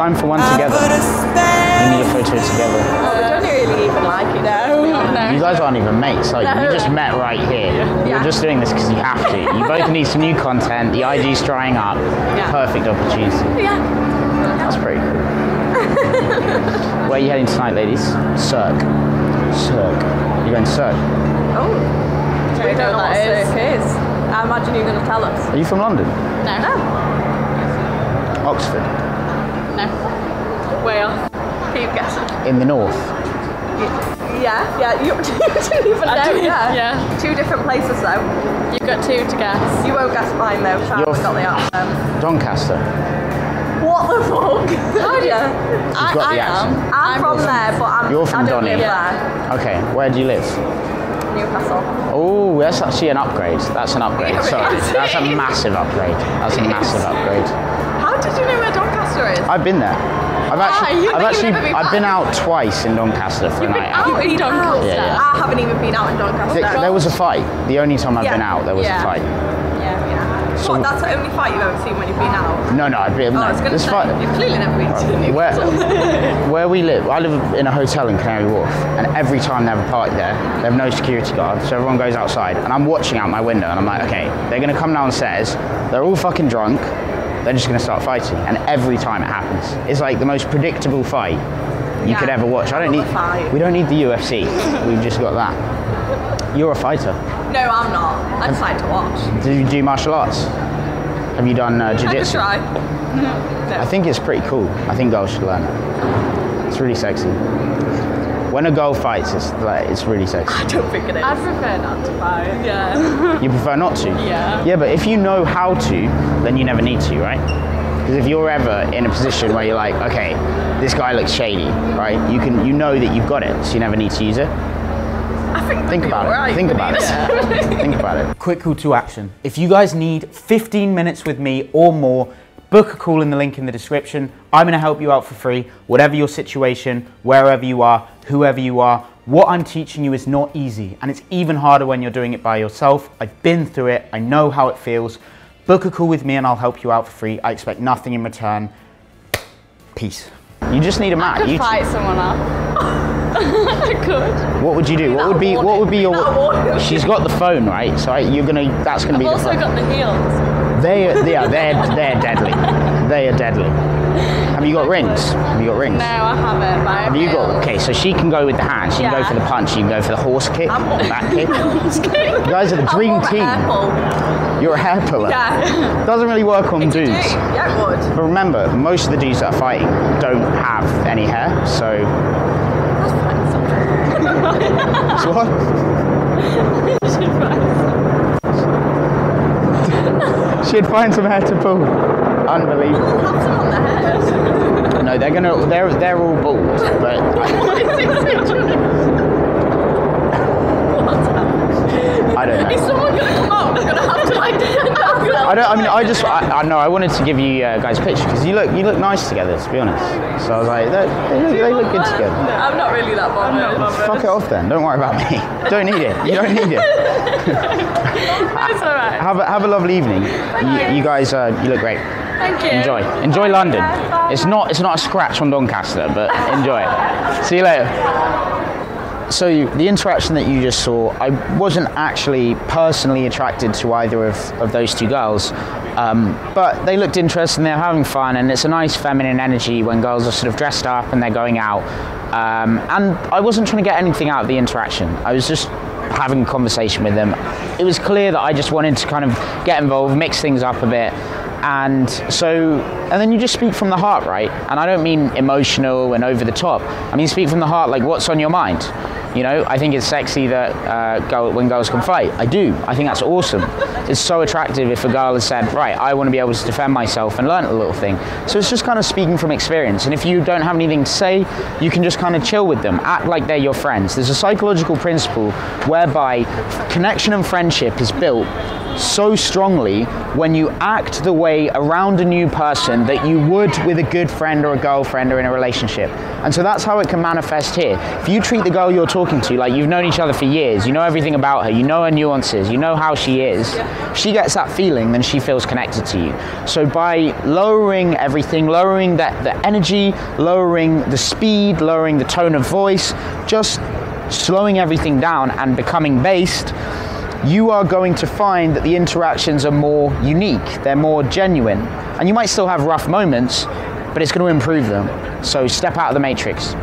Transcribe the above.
Time for one together. We need a photo together. Oh, we don't really even like it. No. No. You guys aren't even mates. Like you No. just met right here. You're just doing this because you have to. You both need some new content. The IG's drying up. Yeah. Perfect opportunity. Yeah. That's pretty cool. Where are you heading tonight, ladies? Cirque. Cirque. You're going to Cirque. Oh. We Don't don't know know what what. Cirque is. I imagine you're going to tell us. Are you from London? No. No. Oxford. No. Way off. Keep guessing. In the north. Yeah, yeah. You, you didn't even I know. did, Yeah. yeah. Two different places though. You've got two to guess. You won't guess mine though. Charlotte You're- got the answer. Doncaster. What the fuck? yeah. I, got I the am. accent. I'm, from there, but I'm. You're from I don't Donny. live Yeah. there. Okay, where do you live? Newcastle. Oh, that's actually an upgrade. That's an upgrade. Sorry, that's a massive upgrade. That's a massive upgrade. How did you know where Doncaster is? I've been there. I've ah, actually, you- I've actually, never been I've been out twice in Doncaster for a You've been night out in Doncaster. Yeah, yeah. I haven't even been out in Doncaster. There, there was a fight. The only time I've Yeah. been out, there was Yeah. a fight. Yeah, yeah. So- what? That's the only fight you've ever seen when you've been out. No, no, I've been. Oh, no, I was going to this say fight. you've clearly never been to Where, Newcastle. where we live, I live in a hotel in Canary Wharf, and every time they have a party there, they have no security guard, so everyone goes outside, and I'm watching out my window, and I'm like, okay, they're gonna come downstairs, they're all fucking drunk, they're just gonna start fighting, and every time it happens, it's like the most predictable fight you Yeah, could ever watch. I don't need, fight. we don't need the UFC, we've just got that. You're a fighter. No, I'm not. I just like to watch. Do you do martial arts? Have you done uh, I jiu-jitsu? try. I think it's pretty cool. I think girls should learn it. It's really sexy. When a girl fights, it's like it's really sexy. I don't think it is. I'd prefer not to fight. yeah. You prefer not to. Yeah. Yeah, but if you know how to, then you never need to, right? Because if you're ever in a position where you're like, okay, this guy looks shady, right? You can, you know that you've got it, so you never need to use it. I think Think about it. Think about it. Think about it. Quick call to action. If you guys need 15 minutes with me or more, book a call in the link in the description. I'm going to help you out for free, whatever your situation, wherever you are, whoever you are. What I'm teaching you is not easy, and it's even harder when you're doing it by yourself. I've been through it, I know how it feels. Book a call with me and I'll help you out for free. I expect nothing in return. Peace. You just need a mat. could You fight someone up. I could. what would you do? What would be? What would be your? She's got the phone, right? So I, you're gonna. That's gonna I've be the also phone. got the heels. They, they are, they're, they're deadly. They are deadly. Have you got rings? Have you got rings? No, I haven't. I Have you got? Okay, so she can go with the hands. She can go for the punch. You can go for the horse kick, I'm back kick. You guys are the I'm dream a team. You're a hair puller. Yeah. Doesn't really work on It's dudes. dude. Yeah, it would. But remember, most of the dudes that are fighting don't have any hair. So. So what? She'd find some hair to pull. Unbelievable. Have some on their head. No, they're gonna. They're they're all bald, but. I don't know. Is someone gonna come out? We're gonna have to like defend ourselves. I don't. I mean, I just. I, I know. I wanted to give you uh, guys a picture because you look. You look nice together. To be honest. So I was like, they, they look. They look good together. I'm not really that bothered. Fuck it off then. Don't worry about me. Don't need it. You don't need it. It's alright. Have a, have a lovely evening. You, you guys. Uh, you look great. Thank you. Enjoy. Enjoy London. It's not. It's not a scratch on Doncaster, but enjoy it. See you later. So the interaction that you just saw, I wasn't actually personally attracted to either of, of those two girls, um, but they looked interesting. They're having fun, and it's a nice feminine energy when girls are sort of dressed up and they're going out. Um, and I wasn't trying to get anything out of the interaction. I was just having a conversation with them. It was clear that I just wanted to kind of get involved, mix things up a bit. And so, and then you just speak from the heart, right? And I don't mean emotional and over the top. I mean speak from the heart, like what's on your mind. You know, I think it's sexy that uh, girl, when girls can fight. I do. I think that's awesome. It's so attractive if a girl has said, right, I want to be able to defend myself and learn a little thing. So it's just kind of speaking from experience. And if you don't have anything to say, you can just kind of chill with them, act like they're your friends. There's a psychological principle whereby connection and friendship is built so strongly when you act the way around a new person that you would with a good friend or a girlfriend or in a relationship. And so that's how it can manifest here. If you treat the girl you're talking to like you've known each other for years, you know everything about her, you know her nuances, you know how she is, she gets that feeling, then she feels connected to you. So by lowering everything, lowering that the energy, lowering the speed, lowering the tone of voice, just slowing everything down and becoming based, you are going to find that the interactions are more unique, they're more genuine. And you might still have rough moments, but it's going to improve them. So step out of the matrix.